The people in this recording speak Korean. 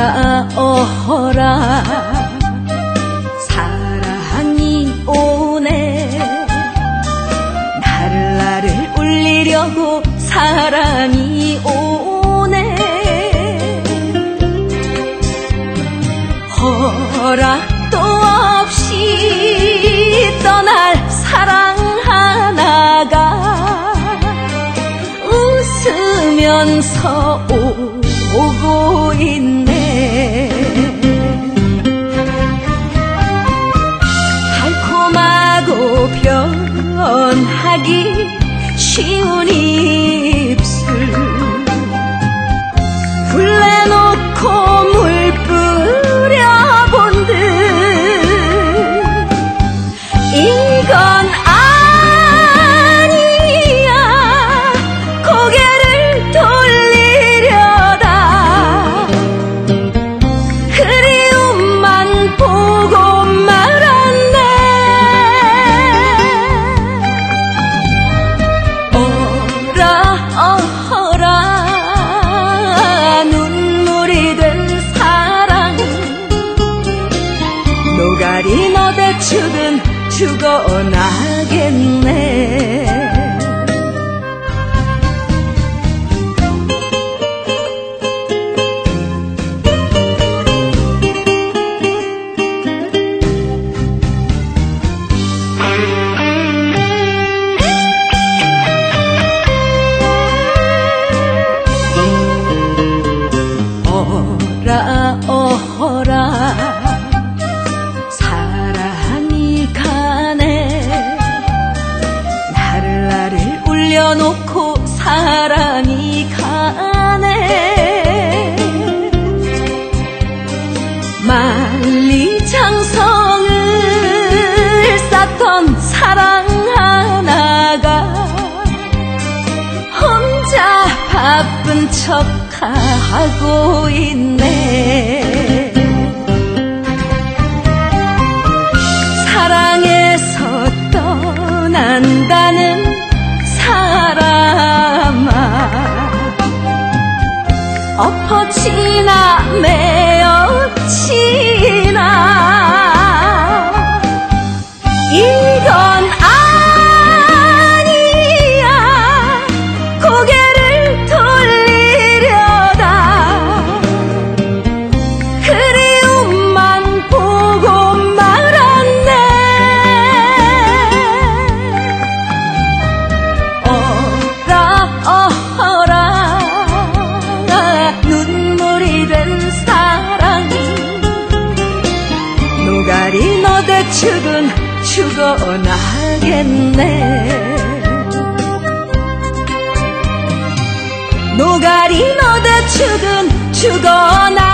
돌아오라. 사랑이 오네. 나를 나를 울리려고 사랑이 오네. 허락도 없이 떠날 사랑 하나가 웃으면서 오고 있네. 情。 어라. 사랑이 가네. 나를 나를 울려놓고 사랑이 가네. 만 척하고 있네. 사랑에서 떠난다는 사람아 엎어치나 메 죽어나겠네. 노가리 너대 축은 죽어나